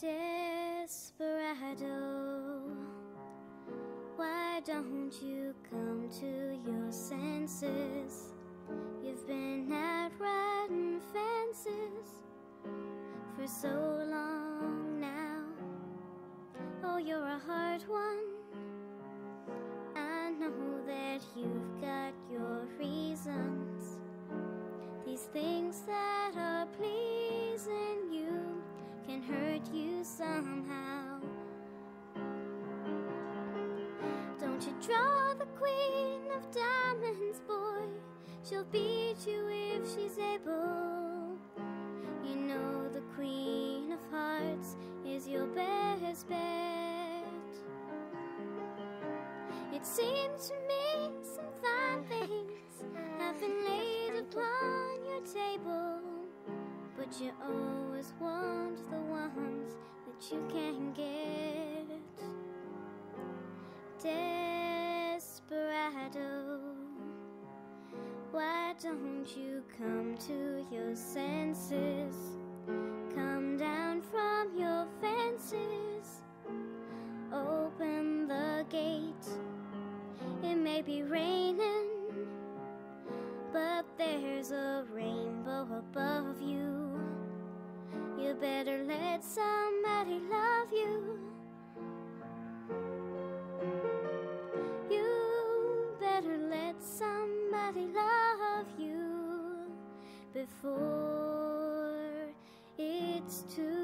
Desperado, why don't you come to your senses? You've been out riding fences for so long now. Oh, you're a hard one. I know that you've got your reasons. These things that are pleasing somehow. Don't you draw the queen of diamonds, boy? She'll beat you if she's able. You know the queen of hearts is your best bet. It seems to me some fine things have been laid upon your table. But you you can get. Desperado, why don't you come to your senses? Come down from your fences. Open the gate. It may be raining but there's a rainbow above you. You better let somebody love you. You better let somebody love you before it's too